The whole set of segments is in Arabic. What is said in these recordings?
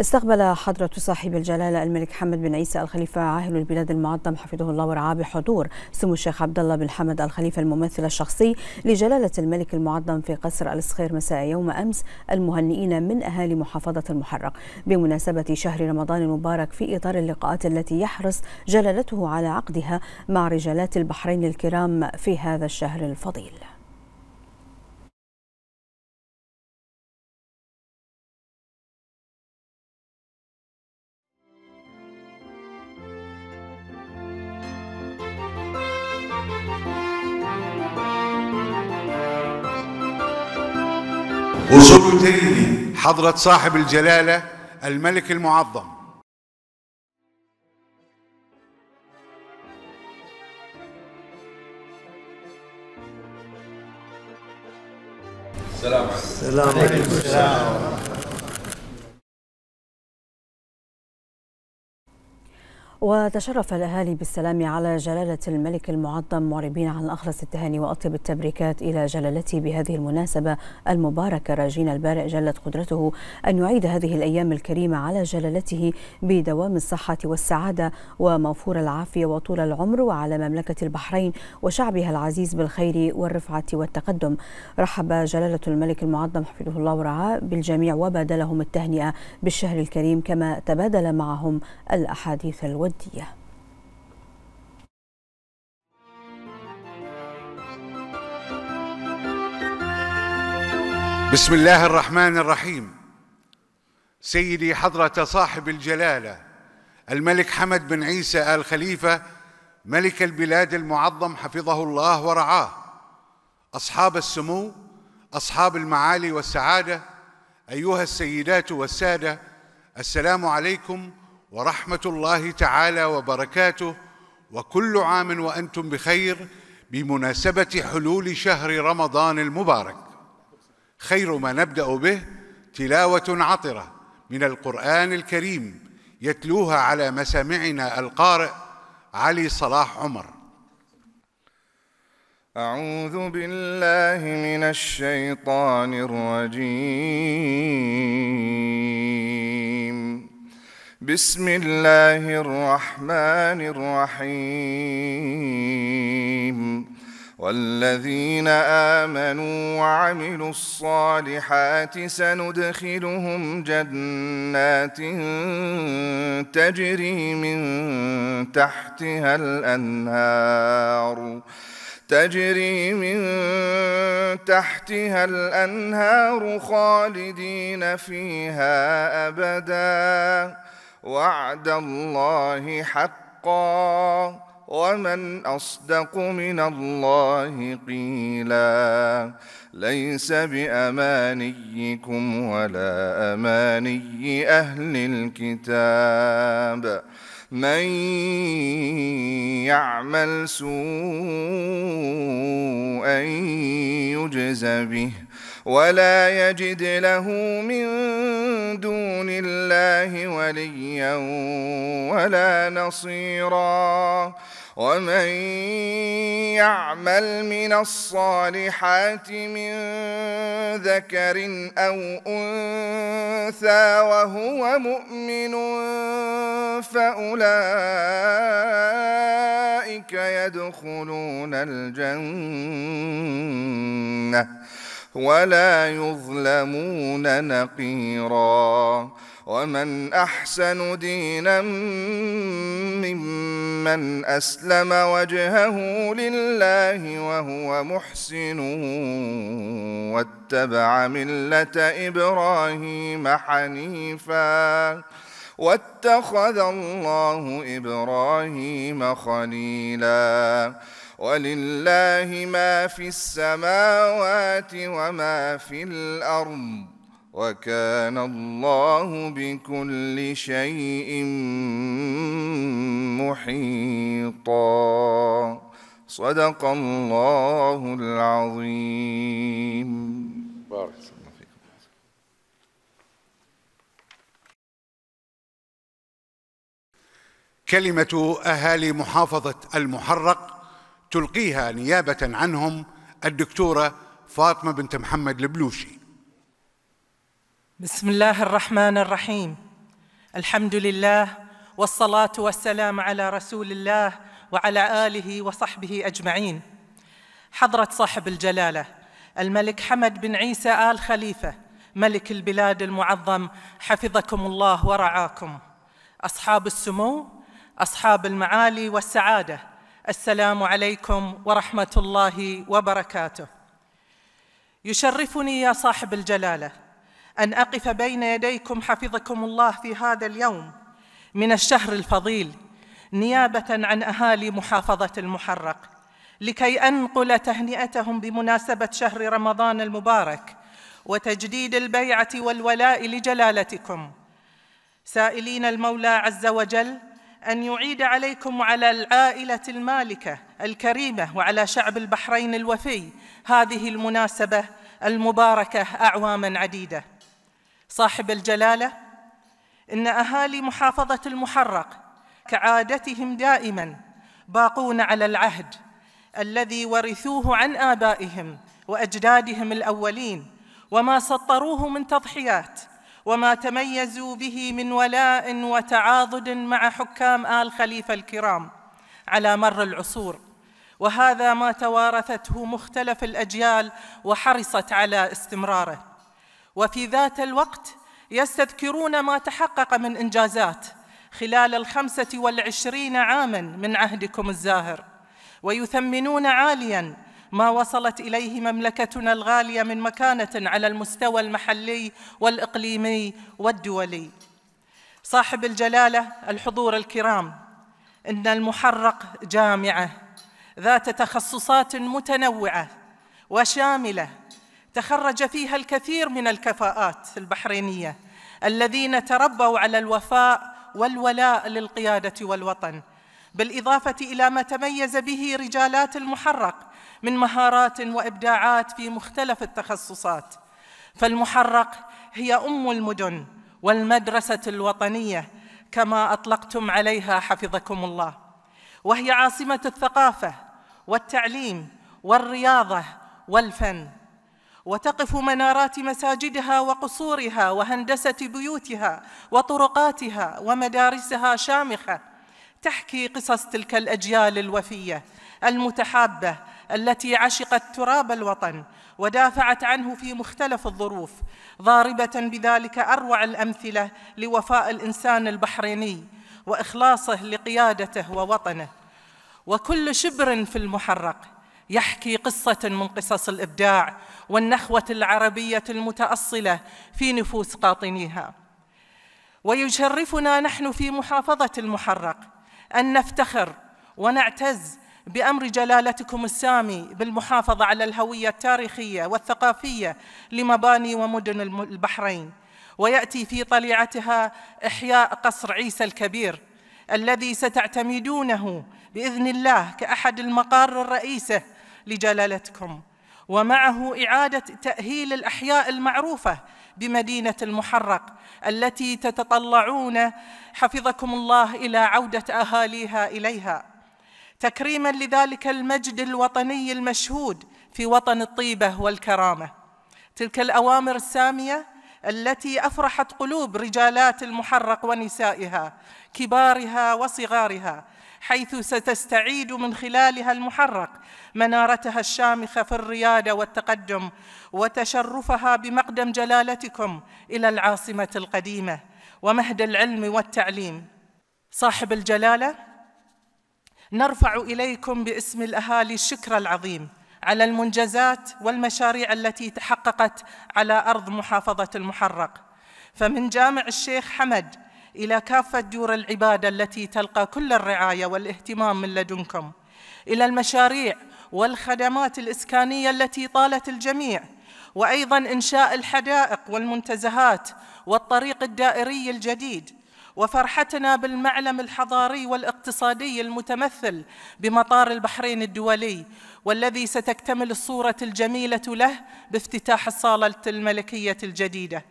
استقبل حضرة صاحب الجلالة الملك حمد بن عيسى الخليفة عاهل البلاد المعظم حفظه الله ورعاه بحضور سمو الشيخ عبد الله بن حمد الخليفة الممثل الشخصي لجلالة الملك المعظم في قصر الصخير مساء يوم أمس المهنئين من أهالي محافظة المحرق. بمناسبة شهر رمضان المبارك في إطار اللقاءات التي يحرص جلالته على عقدها مع رجالات البحرين الكرام في هذا الشهر الفضيل. وصولتين حضرة صاحب الجلالة الملك المعظم. السلام عليكم. السلام عليكم. وتشرف الأهالي بالسلام على جلالة الملك المعظم معربين عن أخلص التهاني وأطيب التبريكات إلى جلالته بهذه المناسبة المباركة. راجين البارئ جلت قدرته أن يعيد هذه الأيام الكريمة على جلالته بدوام الصحة والسعادة وموفور العافية وطول العمر وعلى مملكة البحرين وشعبها العزيز بالخير والرفعة والتقدم. رحب جلالة الملك المعظم حفظه الله ورعاه بالجميع وبادلهم التهنئة بالشهر الكريم كما تبادل معهم الأحاديث الودية الودية بسم الله الرحمن الرحيم. سيدي حضرة صاحب الجلالة الملك حمد بن عيسى آل خليفة ملك البلاد المعظم حفظه الله ورعاه. أصحاب السمو أصحاب المعالي والسعادة أيها السيدات والسادة السلام عليكم ورحمة الله تعالى وبركاته وكل عام وأنتم بخير بمناسبة حلول شهر رمضان المبارك. خير ما نبدأ به تلاوة عطرة من القرآن الكريم يتلوها على مسامعنا القارئ علي صلاح عمر. أعوذ بالله من الشيطان الرجيم. بسم الله الرحمن الرحيم. والذين آمنوا وعملوا الصالحات سندخلهم جنات تجري من تحتها الأنهار تجري من تحتها الأنهار خالدين فيها أبداً. وعد الله حقا ومن أصدق من الله قيلا. ليس بأمانيكم ولا أماني أهل الكتاب. من يعمل سوءا يجز به. ولا يجد له من دون الله وليا ولا نصيرا. ومن يعمل من الصالحات من ذكر أو أنثى وهو مؤمن فأولئك يدخلون الجنة. ولا يظلمون نقيرا ومن أحسن دينا ممن أسلم وجهه لله وهو محسن واتبع ملة إبراهيم حنيفا واتخذ الله إبراهيم خليلا ولله ما في السماوات وما في الأرض وكان الله بكل شيء محيطا. صدق الله العظيم. بارك الله فيكم. كلمة أهالي محافظة المحرق تلقيها نيابة عنهم الدكتورة فاطمة بنت محمد البلوشي. بسم الله الرحمن الرحيم. الحمد لله والصلاة والسلام على رسول الله وعلى آله وصحبه أجمعين. حضرة صاحب الجلالة الملك حمد بن عيسى آل خليفة ملك البلاد المعظم حفظكم الله ورعاكم. أصحاب السمو أصحاب المعالي والسعادة السلام عليكم ورحمة الله وبركاته. يشرفني يا صاحب الجلالة أن أقف بين يديكم حفظكم الله في هذا اليوم من الشهر الفضيل نيابة عن أهالي محافظة المحرق لكي أنقل تهنئتهم بمناسبة شهر رمضان المبارك وتجديد البيعة والولاء لجلالتكم. سائلين المولى عز وجل أن يعيد عليكم وعلى العائلة المالكة الكريمة وعلى شعب البحرين الوفي هذه المناسبة المباركة أعواما عديدة. صاحب الجلالة إن أهالي محافظة المحرق كعادتهم دائما باقون على العهد الذي ورثوه عن آبائهم وأجدادهم الأولين وما سطروه من تضحيات وما تميزوا به من ولاء وتعاضد مع حكام آل خليفة الكرام على مر العصور. وهذا ما توارثته مختلف الأجيال وحرصت على استمراره. وفي ذات الوقت يستذكرون ما تحقق من إنجازات خلال الخمسة والعشرين عاما من عهدكم الزاهر. ويثمنون عاليا ما وصلت إليه مملكتنا الغالية من مكانة على المستوى المحلي والإقليمي والدولي. صاحب الجلالة الحضور الكرام إن المحرق جامعة ذات تخصصات متنوعة وشاملة تخرج فيها الكثير من الكفاءات البحرينية الذين تربوا على الوفاء والولاء للقيادة والوطن بالإضافة إلى ما تميز به رجالات المحرق من مهارات وإبداعات في مختلف التخصصات. فالمحرق هي أم المدن والمدرسة الوطنية كما أطلقتم عليها حفظكم الله. وهي عاصمة الثقافة والتعليم والرياضة والفن. وتقف منارات مساجدها وقصورها وهندسة بيوتها وطرقاتها ومدارسها شامخة. تحكي قصص تلك الأجيال الوفية المتحابة التي عشقت تراب الوطن ودافعت عنه في مختلف الظروف ضاربة بذلك أروع الأمثلة لوفاء الإنسان البحريني وإخلاصه لقيادته ووطنه. وكل شبر في المحرق يحكي قصة من قصص الإبداع والنخوه العربية المتأصلة في نفوس قاطنيها. ويشرفنا نحن في محافظة المحرق أن نفتخر ونعتز بأمر جلالتكم السامي بالمحافظة على الهوية التاريخية والثقافية لمباني ومدن البحرين. ويأتي في طليعتها إحياء قصر عيسى الكبير الذي ستعتمدونه بإذن الله كأحد المقار الرئيسة لجلالتكم. ومعه إعادة تأهيل الأحياء المعروفة بمدينة المحرق التي تتطلعون حفظكم الله إلى عودة أهاليها إليها. تكريما لذلك المجد الوطني المشهود في وطن الطيبة والكرامة. تلك الأوامر السامية التي أفرحت قلوب رجالات المحرق ونسائها كبارها وصغارها حيث ستستعيد من خلالها المحرق منارتها الشامخه في الريادة والتقدم وتشرفها بمقدم جلالتكم إلى العاصمة القديمة ومهد العلم والتعليم. صاحب الجلالة نرفع إليكم باسم الأهالي الشكر العظيم على المنجزات والمشاريع التي تحققت على أرض محافظة المحرق. فمن جامع الشيخ حمد إلى كافة دور العبادة التي تلقى كل الرعاية والاهتمام من لدنكم إلى المشاريع والخدمات الإسكانية التي طالت الجميع وأيضا إنشاء الحدائق والمنتزهات والطريق الدائري الجديد وفرحتنا بالمعلم الحضاري والاقتصادي المتمثل بمطار البحرين الدولي والذي ستكتمل الصورة الجميلة له بافتتاح الصالة الملكية الجديدة.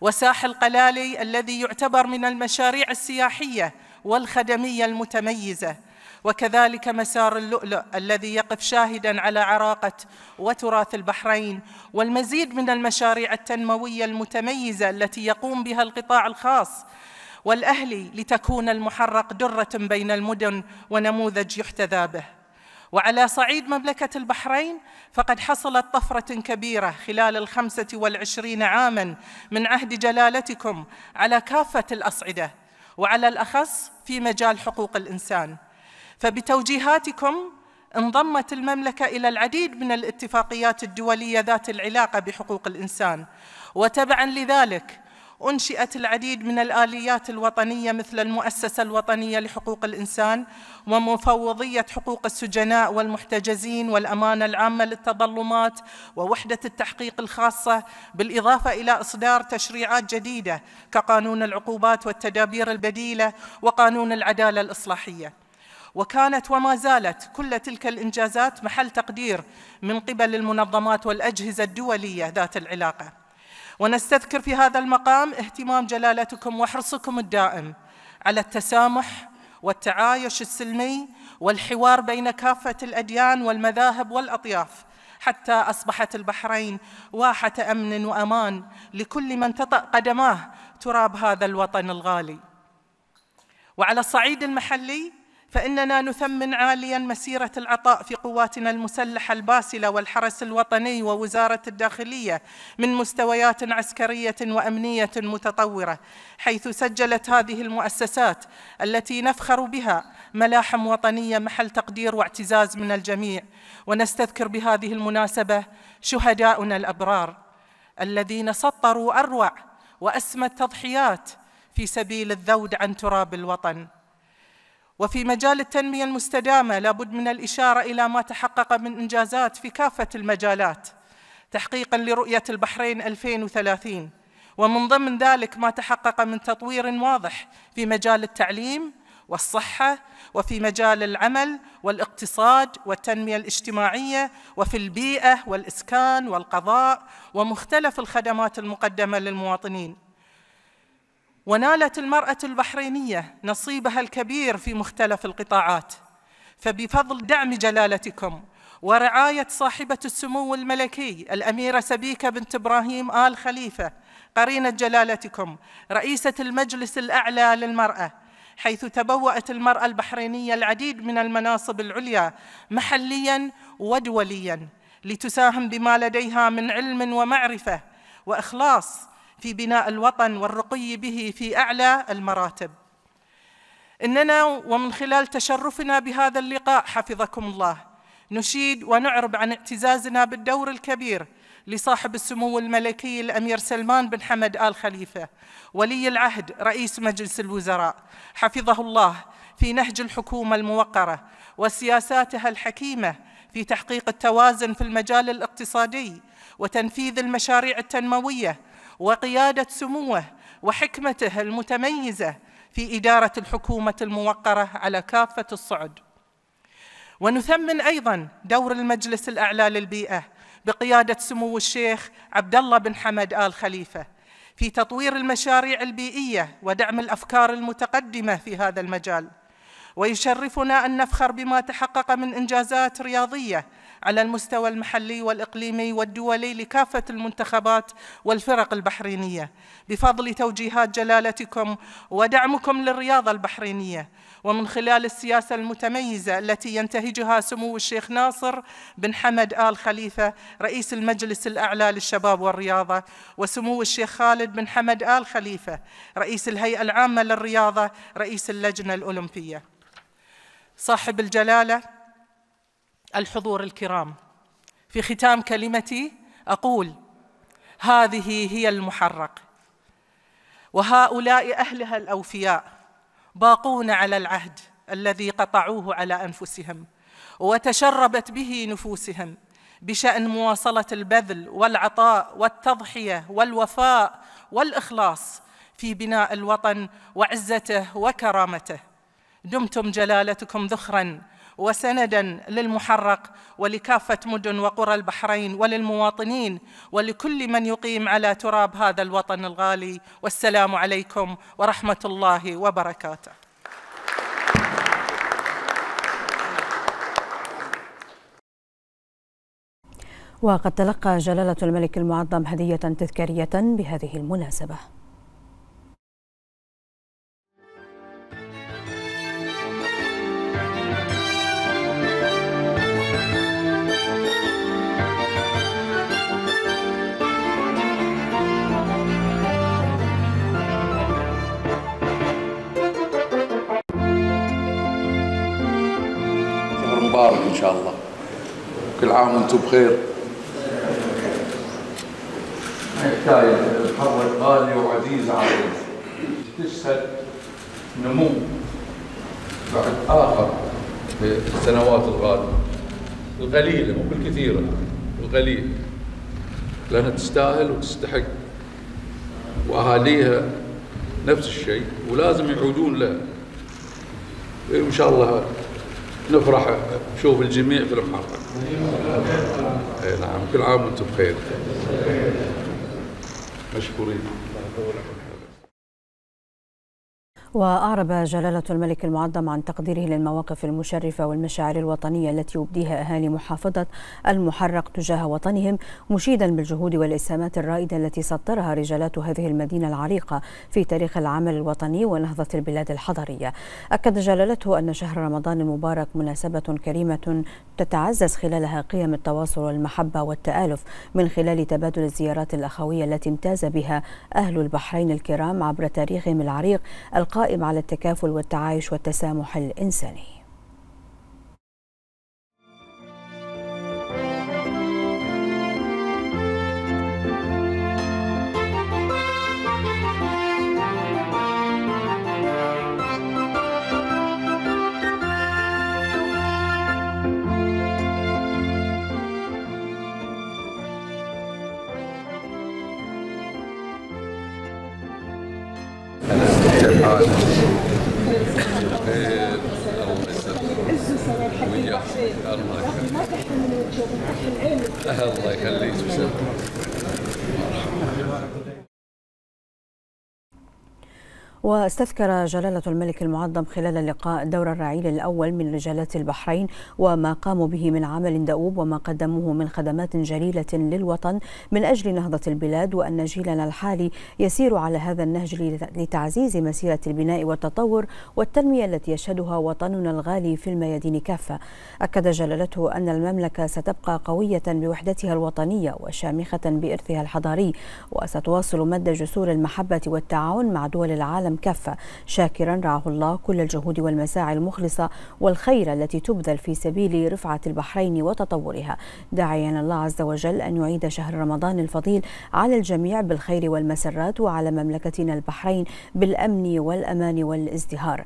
وساحل قلالي الذي يعتبر من المشاريع السياحية والخدمية المتميزة. وكذلك مسار اللؤلؤ الذي يقف شاهدا على عراقة وتراث البحرين والمزيد من المشاريع التنموية المتميزة التي يقوم بها القطاع الخاص والأهلي لتكون المحرق درة بين المدن ونموذج يحتذى به. وعلى صعيد مملكة البحرين فقد حصلت طفرة كبيرة خلال الخمسة والعشرين عاماً من عهد جلالتكم على كافة الأصعدة وعلى الأخص في مجال حقوق الإنسان. فبتوجيهاتكم انضمت المملكة إلى العديد من الاتفاقيات الدولية ذات العلاقة بحقوق الإنسان. وتبعاً لذلك أنشئت العديد من الآليات الوطنية مثل المؤسسة الوطنية لحقوق الإنسان ومفوضية حقوق السجناء والمحتجزين والأمانة العامة للتظلمات ووحدة التحقيق الخاصة بالإضافة إلى إصدار تشريعات جديدة كقانون العقوبات والتدابير البديلة وقانون العدالة الإصلاحية. وكانت وما زالت كل تلك الإنجازات محل تقدير من قبل المنظمات والأجهزة الدولية ذات العلاقة. ونستذكر في هذا المقام اهتمام جلالتكم وحرصكم الدائم على التسامح والتعايش السلمي والحوار بين كافة الأديان والمذاهب والأطياف حتى أصبحت البحرين واحة أمن وأمان لكل من تطأ قدماه تراب هذا الوطن الغالي. وعلى الصعيد المحلي فإننا نثمن عاليا مسيرة العطاء في قواتنا المسلحة الباسلة والحرس الوطني ووزارة الداخلية من مستويات عسكرية وأمنية متطورة حيث سجلت هذه المؤسسات التي نفخر بها ملاحم وطنية محل تقدير واعتزاز من الجميع. ونستذكر بهذه المناسبة شهداؤنا الأبرار الذين سطروا أروع وأسمى التضحيات في سبيل الذود عن تراب الوطن. وفي مجال التنمية المستدامة لابد من الإشارة إلى ما تحقق من إنجازات في كافة المجالات تحقيقا لرؤية البحرين 2030 ومن ضمن ذلك ما تحقق من تطوير واضح في مجال التعليم والصحة وفي مجال العمل والاقتصاد والتنمية الاجتماعية وفي البيئة والإسكان والقضاء ومختلف الخدمات المقدمة للمواطنين. ونالت المرأة البحرينية نصيبها الكبير في مختلف القطاعات. فبفضل دعم جلالتكم ورعاية صاحبة السمو الملكي الأميرة سبيكة بنت إبراهيم آل خليفة قرينة جلالتكم رئيسة المجلس الأعلى للمرأة حيث تبوأت المرأة البحرينية العديد من المناصب العليا محليا ودوليا لتساهم بما لديها من علم ومعرفة وإخلاص في بناء الوطن والرقي به في أعلى المراتب. إننا ومن خلال تشرفنا بهذا اللقاء حفظكم الله نشيد ونعرب عن اعتزازنا بالدور الكبير لصاحب السمو الملكي الأمير سلمان بن حمد آل خليفة ولي العهد رئيس مجلس الوزراء. حفظه الله في نهج الحكومة الموقرة وسياساتها الحكيمة في تحقيق التوازن في المجال الاقتصادي وتنفيذ المشاريع التنموية وقيادة سموه وحكمته المتميزة في إدارة الحكومة الموقرة على كافة الصعد. ونثمن أيضا دور المجلس الأعلى للبيئة بقيادة سمو الشيخ عبد الله بن حمد آل خليفة في تطوير المشاريع البيئية ودعم الأفكار المتقدمة في هذا المجال. ويشرفنا أن نفخر بما تحقق من إنجازات رياضية على المستوى المحلي والإقليمي والدولي لكافة المنتخبات والفرق البحرينية. بفضل توجيهات جلالتكم ودعمكم للرياضة البحرينية. ومن خلال السياسة المتميزة التي ينتهجها سمو الشيخ ناصر بن حمد آل خليفة رئيس المجلس الأعلى للشباب والرياضة وسمو الشيخ خالد بن حمد آل خليفة رئيس الهيئة العامة للرياضة رئيس اللجنة الأولمبية. صاحب الجلالة الحضور الكرام. في ختام كلمتي أقول هذه هي المحرق. وهؤلاء أهلها الأوفياء باقون على العهد الذي قطعوه على أنفسهم وتشربت به نفوسهم بشأن مواصلة البذل والعطاء والتضحية والوفاء والإخلاص في بناء الوطن وعزته وكرامته. دمتم جلالتكم ذخرا وسندا للمحرق ولكافة مدن وقرى البحرين وللمواطنين ولكل من يقيم على تراب هذا الوطن الغالي. والسلام عليكم ورحمة الله وبركاته. وقد تلقى جلالة الملك المعظم هدية تذكارية بهذه المناسبة. مبارك إن شاء الله. كل عام وأنتم بخير. حكاية الحرة غالية وعزيزة علينا. تشهد نمو بعد آخر في السنوات القادمة القليلة مو بالكثيرة القليل لأنها تستاهل وتستحق. وأهاليها نفس الشيء ولازم يعودون لها وإن شاء الله نفرح نشوف الجميع في المحرك اي نعم كل عام وأنتم بخير. مشكورين. وأعرب جلالة الملك المعظم عن تقديره للمواقف المشرفة والمشاعر الوطنية التي يبديها أهالي محافظة المحرق تجاه وطنهم مشيدا بالجهود والإسهامات الرائدة التي سطرها رجالات هذه المدينة العريقة في تاريخ العمل الوطني ونهضة البلاد الحضرية. أكد جلالته أن شهر رمضان المبارك مناسبة كريمة تتعزز خلالها قيم التواصل والمحبة والتآلف من خلال تبادل الزيارات الأخوية التي امتاز بها أهل البحرين الكرام عبر تاريخهم العريق القائم على التكافل والتعايش والتسامح الإنساني. الله يخليك. واستذكر جلالة الملك المعظم خلال اللقاء دور الرعيل الأول من رجالات البحرين وما قاموا به من عمل دؤوب وما قدموه من خدمات جليلة للوطن من أجل نهضة البلاد وأن جيلنا الحالي يسير على هذا النهج لتعزيز مسيرة البناء والتطور والتنمية التي يشهدها وطننا الغالي في الميادين كافة. أكد جلالته أن المملكة ستبقى قوية بوحدتها الوطنية وشامخة بإرثها الحضاري وستواصل مد جسور المحبة والتعاون مع دول العالم العالم كافة شاكرا رعاه الله كل الجهود والمساعي المخلصة والخير التي تبذل في سبيل رفعة البحرين وتطورها. داعيا الله عز وجل أن يعيد شهر رمضان الفضيل على الجميع بالخير والمسرات وعلى مملكتنا البحرين بالأمن والأمان والازدهار.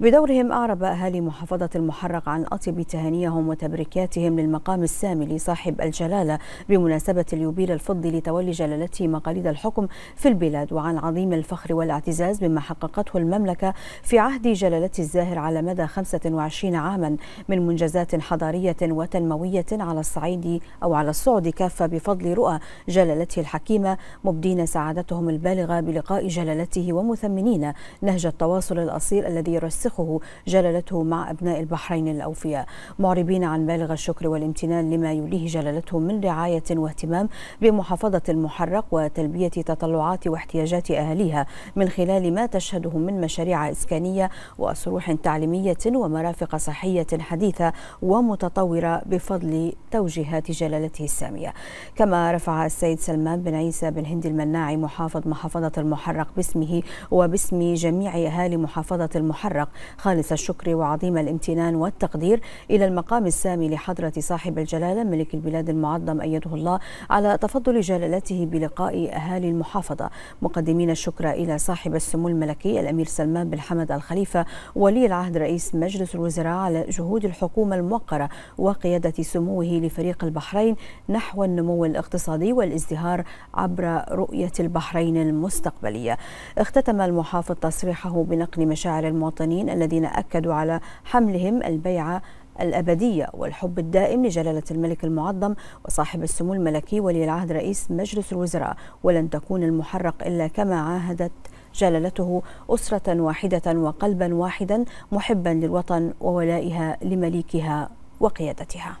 بدورهم أعرب أهالي محافظة المحرق عن أطيب تهانيهم وتبريكاتهم للمقام السامي لصاحب الجلالة بمناسبة اليوبيل الفضي لتولي جلالته مقاليد الحكم في البلاد وعن عظيم الفخر والاعتزاز بما حققته المملكة في عهد جلالة الزاهر على مدى 25 عاما من منجزات حضارية وتنموية على الصعيد أو على الصعد كافة بفضل رؤى جلالته الحكيمة مبدين سعادتهم البالغة بلقاء جلالته ومثمنين نهج التواصل الأصيل الذي يرسل ترسخه جلالته مع أبناء البحرين الأوفياء. معربين عن بالغ الشكر والامتنان لما يوليه جلالته من رعاية واهتمام بمحافظة المحرق وتلبية تطلعات واحتياجات أهاليها من خلال ما تشهده من مشاريع إسكانية وصروح تعليمية ومرافق صحية حديثة ومتطورة بفضل توجيهات جلالته السامية. كما رفع السيد سلمان بن عيسى بن هند المناعي محافظ محافظة المحرق باسمه وباسم جميع أهالي محافظة المحرق خالص الشكر وعظيم الامتنان والتقدير إلى المقام السامي لحضرة صاحب الجلالة ملك البلاد المعظم أيده الله على تفضل جلالته بلقاء أهالي المحافظة. مقدمين الشكر إلى صاحب السمو الملكي الأمير سلمان بن حمد الخليفة ولي العهد رئيس مجلس الوزراء على جهود الحكومة الموقرة وقيادة سموه لفريق البحرين نحو النمو الاقتصادي والازدهار عبر رؤية البحرين المستقبلية. اختتم المحافظ تصريحه بنقل مشاعر المواطنين المسلمين الذين أكدوا على حملهم البيعة الأبدية والحب الدائم لجلالة الملك المعظم وصاحب السمو الملكي ولي العهد رئيس مجلس الوزراء. ولن تكون المحرق إلا كما عاهدت جلالته أسرة واحدة وقلبا واحدا محبا للوطن وولائها لمليكها وقيادتها.